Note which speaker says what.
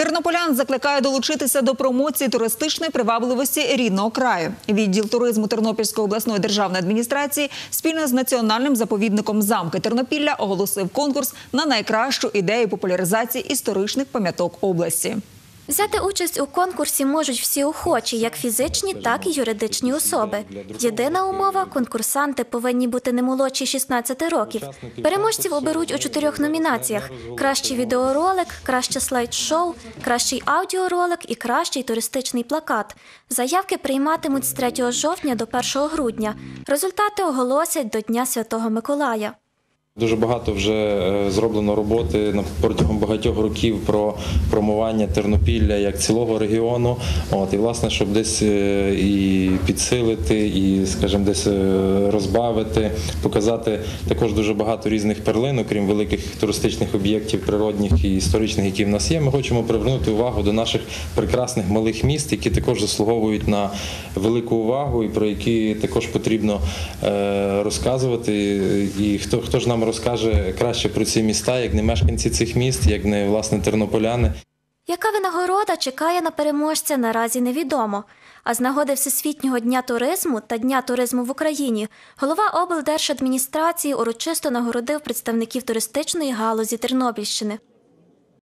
Speaker 1: Тернополян закликає долучитися до промоції туристичної привабливості рідного краю. Відділ туризму Тернопільської обласної державної адміністрації спільно з національним заповідником замки Тернопілля оголосив конкурс на найкращу ідею популяризації історичних пам'яток області.
Speaker 2: Взяти участь у конкурсі можуть всі охочі, як фізичні, так і юридичні особи. Єдина умова конкурсанти повинні бути не молодші 16 років. Переможців оберуть у чотирьох номінаціях: кращий відеоролик, краще слайд-шоу, кращий аудіоролик і кращий туристичний плакат. Заявки прийматимуть з 3 жовтня до 1 грудня. Результати оголосять до Дня Святого Миколая.
Speaker 3: Дуже багато вже е, зроблено роботи протягом багатьох років про промування Тернопілля як цілого регіону. От і власне, щоб десь е, і підсилити, і, скажімо, десь е, розбавити, показати також дуже багато різних перлин, окрім великих туристичних об'єктів природних і історичних, які в нас є. Ми хочемо привернути увагу до наших прекрасних малих міст, які також заслуговують на велику увагу, і про які також потрібно розказувати. І хто хто ж нам розкаже краще про ці міста, як не мешканці цих міст, як не власне тернополяни.
Speaker 2: Яка винагорода чекає на переможця, наразі невідомо. А з нагоди Всесвітнього дня туризму та Дня туризму в Україні голова облдержадміністрації урочисто нагородив представників туристичної галузі Тернопільщини.